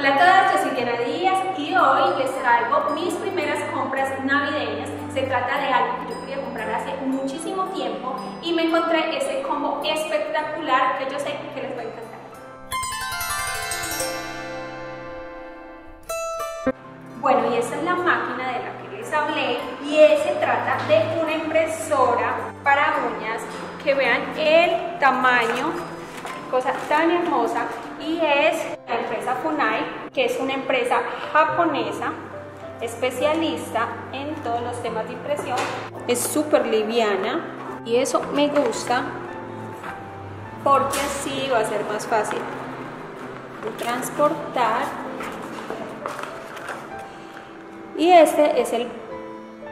Hola a todas, yo soy Diana Díaz y hoy les traigo mis primeras compras navideñas. Se trata de algo que yo quería comprar hace muchísimo tiempo y me encontré ese combo espectacular que yo sé que les va a encantar. Bueno, y esta es la máquina de la que les hablé y se trata de una impresora para uñas que vean el tamaño, cosa tan hermosa y es la empresa Funai, que es una empresa japonesa especialista en todos los temas de impresión. Es súper liviana y eso me gusta porque así va a ser más fácil de transportar. Y este es el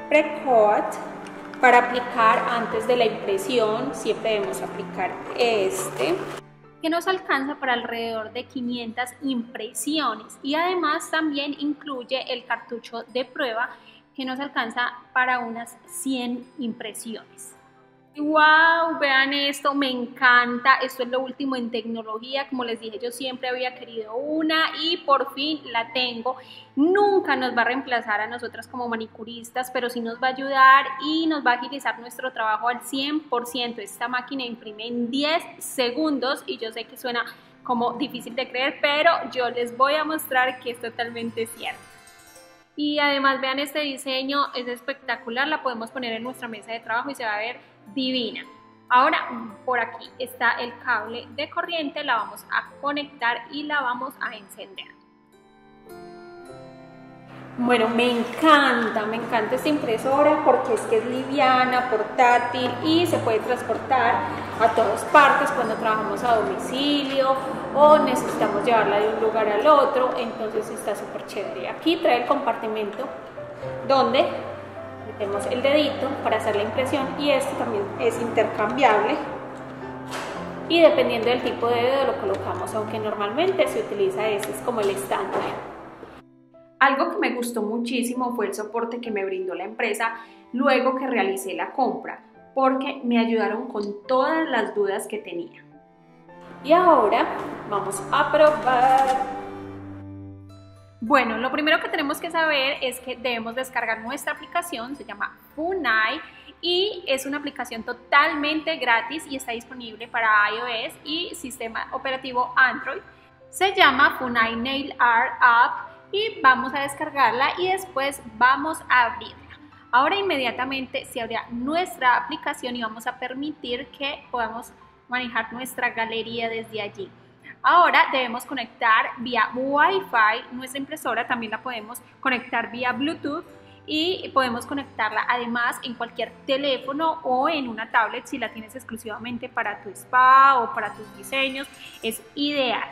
pre-coat para aplicar antes de la impresión. Siempre debemos aplicar este que nos alcanza para alrededor de 500 impresiones y además también incluye el cartucho de prueba que nos alcanza para unas 100 impresiones. ¡Wow! Vean esto, me encanta. Esto es lo último en tecnología. Como les dije, yo siempre había querido una y por fin la tengo. Nunca nos va a reemplazar a nosotras como manicuristas, pero sí nos va a ayudar y nos va a agilizar nuestro trabajo al 100%. Esta máquina imprime en 10 segundos y yo sé que suena como difícil de creer, pero yo les voy a mostrar que es totalmente cierto. Y además vean este diseño, es espectacular, la podemos poner en nuestra mesa de trabajo y se va a ver divina. Ahora por aquí está el cable de corriente, la vamos a conectar y la vamos a encender. Bueno, me encanta, me encanta esta impresora porque es que es liviana, portátil y se puede transportar a todas partes cuando trabajamos a domicilio o necesitamos llevarla de un lugar al otro, entonces está súper chévere. Aquí trae el compartimento donde metemos el dedito para hacer la impresión y este también es intercambiable y dependiendo del tipo de dedo lo colocamos, aunque normalmente se utiliza ese, es como el estándar. Algo que me gustó muchísimo fue el soporte que me brindó la empresa luego que realicé la compra, porque me ayudaron con todas las dudas que tenía. Y ahora vamos a probar bueno, lo primero que tenemos que saber es que debemos descargar nuestra aplicación, se llama Funai y es una aplicación totalmente gratis y está disponible para iOS y sistema operativo Android. Se llama Funai Nail Art App y vamos a descargarla y después vamos a abrirla. Ahora inmediatamente se abrirá nuestra aplicación y vamos a permitir que podamos manejar nuestra galería desde allí. Ahora debemos conectar vía Wi-Fi nuestra impresora, también la podemos conectar vía Bluetooth y podemos conectarla además en cualquier teléfono o en una tablet si la tienes exclusivamente para tu spa o para tus diseños, es ideal.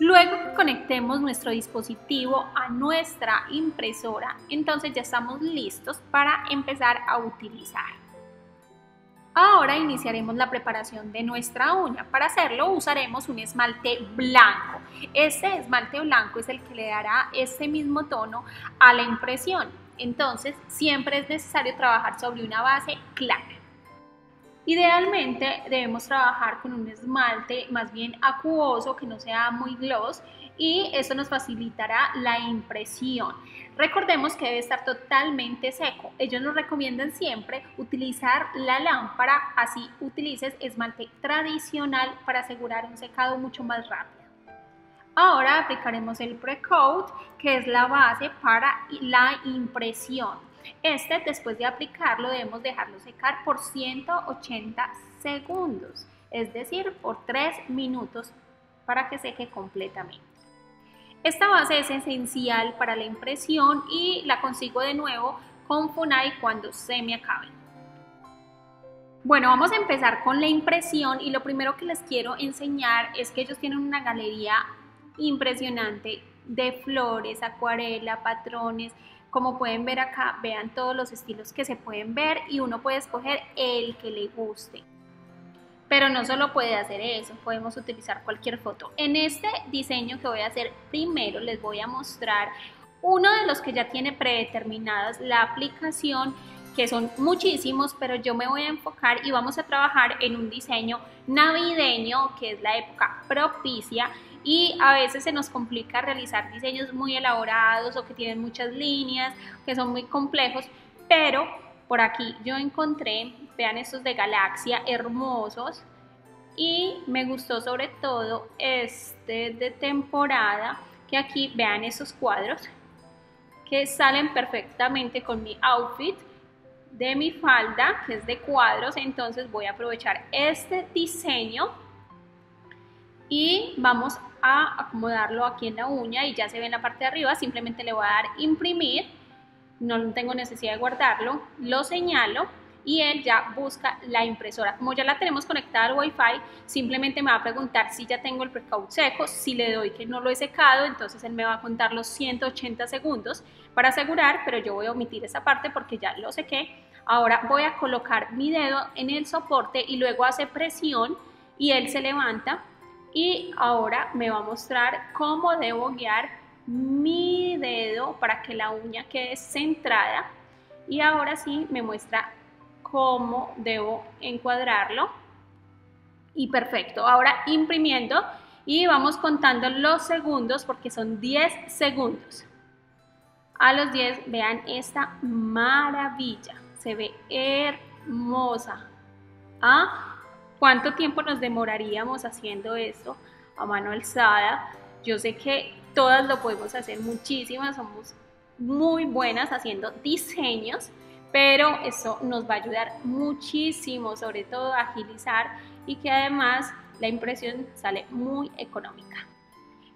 Luego que conectemos nuestro dispositivo a nuestra impresora, entonces ya estamos listos para empezar a utilizar. Ahora iniciaremos la preparación de nuestra uña. Para hacerlo usaremos un esmalte blanco. Este esmalte blanco es el que le dará este mismo tono a la impresión. Entonces siempre es necesario trabajar sobre una base clara. Idealmente debemos trabajar con un esmalte más bien acuoso que no sea muy gloss y eso nos facilitará la impresión. Recordemos que debe estar totalmente seco. Ellos nos recomiendan siempre utilizar la lámpara, así utilices esmalte tradicional para asegurar un secado mucho más rápido. Ahora aplicaremos el pre-coat, que es la base para la impresión. Este, después de aplicarlo, debemos dejarlo secar por 180 segundos, es decir, por 3 minutos para que seque completamente. Esta base es esencial para la impresión y la consigo de nuevo con Funai cuando se me acabe. Bueno, vamos a empezar con la impresión y lo primero que les quiero enseñar es que ellos tienen una galería impresionante de flores, acuarela, patrones. Como pueden ver acá, vean todos los estilos que se pueden ver y uno puede escoger el que le guste. Pero no solo puede hacer eso, podemos utilizar cualquier foto. En este diseño que voy a hacer primero les voy a mostrar uno de los que ya tiene predeterminadas la aplicación que son muchísimos, pero yo me voy a enfocar y vamos a trabajar en un diseño navideño, que es la época propicia, y a veces se nos complica realizar diseños muy elaborados o que tienen muchas líneas, que son muy complejos, pero por aquí yo encontré, vean estos de galaxia hermosos. Y me gustó sobre todo este de temporada, que aquí vean esos cuadros que salen perfectamente con mi outfit de mi falda, que es de cuadros, entonces voy a aprovechar este diseño y vamos a acomodarlo aquí en la uña y ya se ve en la parte de arriba, simplemente le voy a dar imprimir, no tengo necesidad de guardarlo, lo señalo y él ya busca la impresora. Como ya la tenemos conectada al Wi-Fi, simplemente me va a preguntar si ya tengo el precaut seco, si le doy que no lo he secado, entonces él me va a contar los 180 segundos para asegurar, pero yo voy a omitir esa parte porque ya lo sequé. Ahora voy a colocar mi dedo en el soporte y luego hace presión y él se levanta y ahora me va a mostrar cómo debo guiar mi dedo para que la uña quede centrada y ahora sí me muestra cómo debo encuadrarlo. Y perfecto, ahora imprimiendo y vamos contando los segundos porque son 10 segundos. A los 10 vean esta maravilla, se ve hermosa. ¿Ah? ¿Cuánto tiempo nos demoraríamos haciendo esto a mano alzada? Yo sé que todas lo podemos hacer muchísimas, somos muy buenas haciendo diseños pero eso nos va a ayudar muchísimo, sobre todo a agilizar y que además la impresión sale muy económica.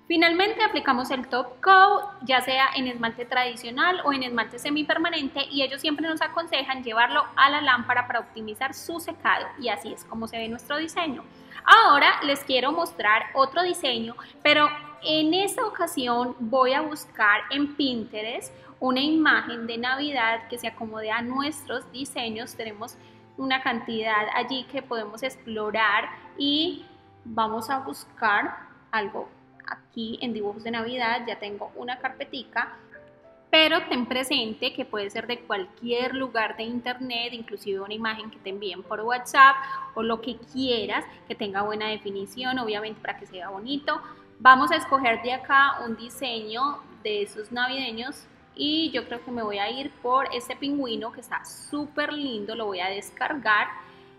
Finalmente aplicamos el top coat, ya sea en esmalte tradicional o en esmalte semipermanente y ellos siempre nos aconsejan llevarlo a la lámpara para optimizar su secado y así es como se ve nuestro diseño. Ahora les quiero mostrar otro diseño, pero en esta ocasión voy a buscar en Pinterest una imagen de Navidad que se acomode a nuestros diseños. Tenemos una cantidad allí que podemos explorar y vamos a buscar algo aquí en dibujos de Navidad. Ya tengo una carpetica pero ten presente que puede ser de cualquier lugar de internet, inclusive una imagen que te envíen por WhatsApp o lo que quieras, que tenga buena definición, obviamente para que sea bonito. Vamos a escoger de acá un diseño de esos navideños y yo creo que me voy a ir por este pingüino que está súper lindo, lo voy a descargar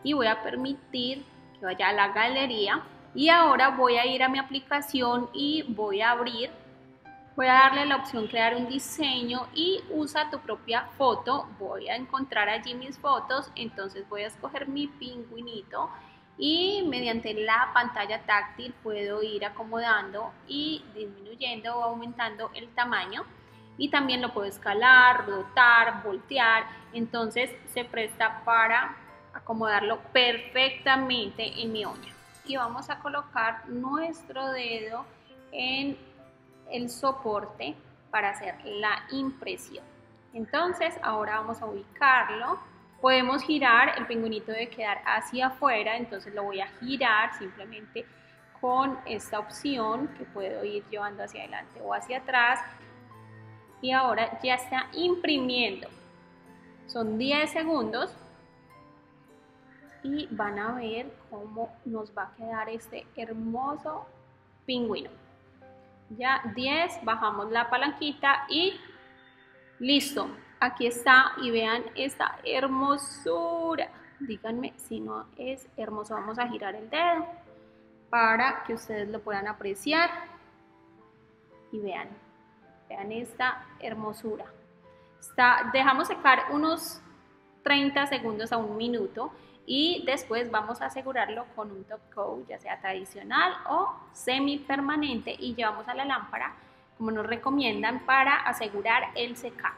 y voy a permitir que vaya a la galería y ahora voy a ir a mi aplicación y voy a abrir voy a darle la opción crear un diseño y usa tu propia foto. Voy a encontrar allí mis fotos. Entonces voy a escoger mi pingüinito y mediante la pantalla táctil puedo ir acomodando y disminuyendo o aumentando el tamaño. Y también lo puedo escalar, rotar, voltear, entonces se presta para acomodarlo perfectamente en mi uña. Y vamos a colocar nuestro dedo en el soporte para hacer la impresión. Entonces ahora vamos a ubicarlo. Podemos girar, el pingüinito debe quedar hacia afuera, entonces lo voy a girar simplemente con esta opción que puedo ir llevando hacia adelante o hacia atrás y ahora ya está imprimiendo. Son 10 segundos y van a ver cómo nos va a quedar este hermoso pingüino. Ya 10, bajamos la palanquita y listo. Aquí está y vean esta hermosura. Díganme si no es hermoso. Vamos a girar el dedo para que ustedes lo puedan apreciar y vean Vean esta hermosura. Está, dejamos secar unos 30 segundos a un minuto y después vamos a asegurarlo con un top coat, ya sea tradicional o semi permanente y llevamos a la lámpara como nos recomiendan para asegurar el secado.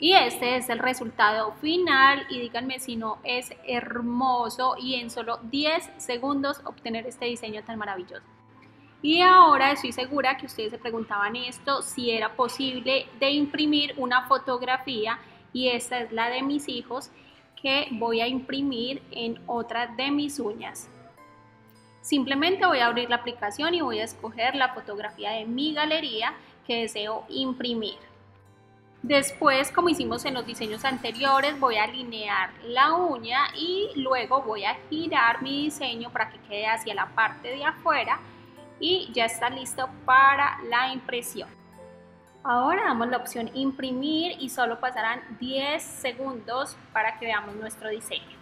Y este es el resultado final y díganme si no es hermoso y en solo 10 segundos obtener este diseño tan maravilloso. Y ahora estoy segura que ustedes se preguntaban esto, si era posible de imprimir una fotografía y esta es la de mis hijos que voy a imprimir en otra de mis uñas. Simplemente voy a abrir la aplicación y voy a escoger la fotografía de mi galería que deseo imprimir. Después, como hicimos en los diseños anteriores, voy a alinear la uña y luego voy a girar mi diseño para que quede hacia la parte de afuera y ya está listo para la impresión. Ahora damos la opción imprimir y solo pasarán 10 segundos para que veamos nuestro diseño.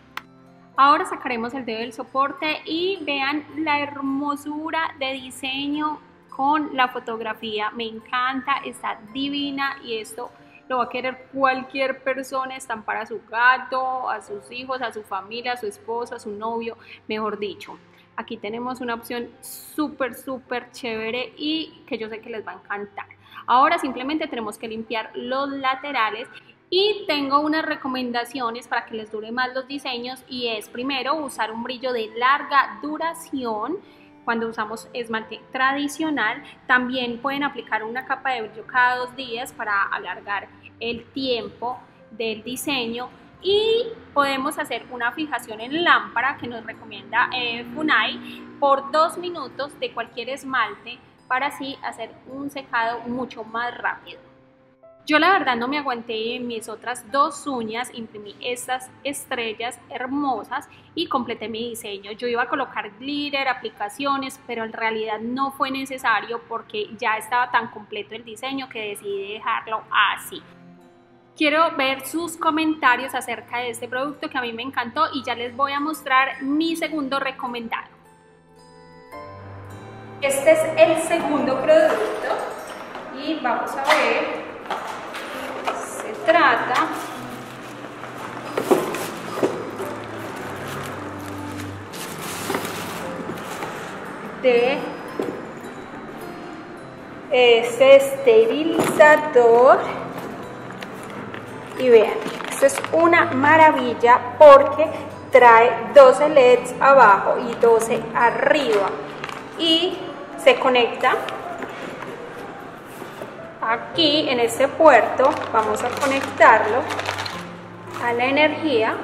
Ahora sacaremos el dedo del soporte y vean la hermosura de diseño con la fotografía. Me encanta, está divina y esto lo va a querer cualquier persona, están para su gato, a sus hijos, a su familia, a su esposo, a su novio, mejor dicho. Aquí tenemos una opción súper, súper chévere y que yo sé que les va a encantar. Ahora simplemente tenemos que limpiar los laterales y tengo unas recomendaciones para que les dure más los diseños y es primero usar un brillo de larga duración cuando usamos esmalte tradicional. También pueden aplicar una capa de brillo cada dos días para alargar el tiempo del diseño y podemos hacer una fijación en lámpara que nos recomienda eh, Funai por dos minutos de cualquier esmalte para así hacer un secado mucho más rápido. Yo la verdad no me aguanté en mis otras dos uñas, imprimí estas estrellas hermosas y completé mi diseño. Yo iba a colocar glitter, aplicaciones, pero en realidad no fue necesario porque ya estaba tan completo el diseño que decidí dejarlo así. Quiero ver sus comentarios acerca de este producto que a mí me encantó y ya les voy a mostrar mi segundo recomendado. Este es el segundo producto y vamos a ver, se trata de este esterilizador y vean, esto es una maravilla porque trae 12 LEDs abajo y 12 arriba. Y se conecta. Aquí en este puerto vamos a conectarlo a la energía.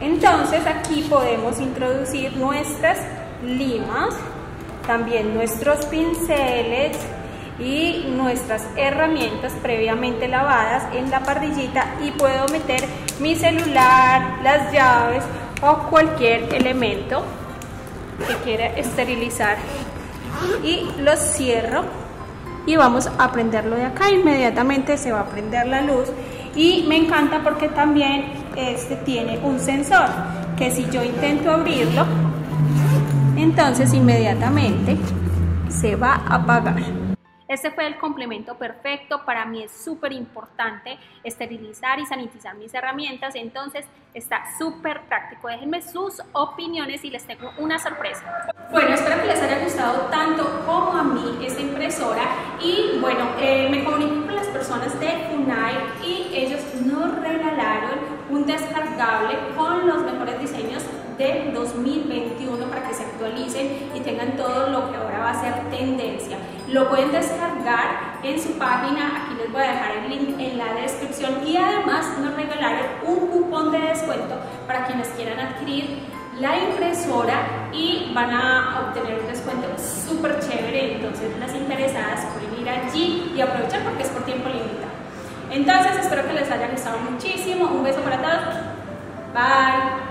Entonces aquí podemos introducir nuestras limas también nuestros pinceles y nuestras herramientas previamente lavadas en la parrillita y puedo meter mi celular, las llaves o cualquier elemento que quiera esterilizar y los cierro y vamos a prenderlo de acá inmediatamente se va a prender la luz y me encanta porque también este tiene un sensor que si yo intento abrirlo entonces inmediatamente se va a apagar. Este fue el complemento perfecto, para mí es súper importante esterilizar y sanitizar mis herramientas, entonces está súper práctico. Déjenme sus opiniones y les tengo una sorpresa. Bueno, espero que les haya gustado tanto como a mí esta impresora y bueno, eh, me comunico con las personas de Funai y ellos nos regalaron un descargable con los mejores diseños del 2021 para que se actualicen y tengan todo lo que ahora va a ser tendencia. Lo pueden descargar en su página, aquí les voy a dejar el link en la descripción y además nos regalaron un cupón de descuento para quienes quieran adquirir la impresora y van a obtener un descuento súper chévere, entonces las interesadas pueden ir allí y aprovechar porque es por tiempo limitado. Entonces espero que les haya gustado muchísimo, un beso para todos, bye.